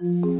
you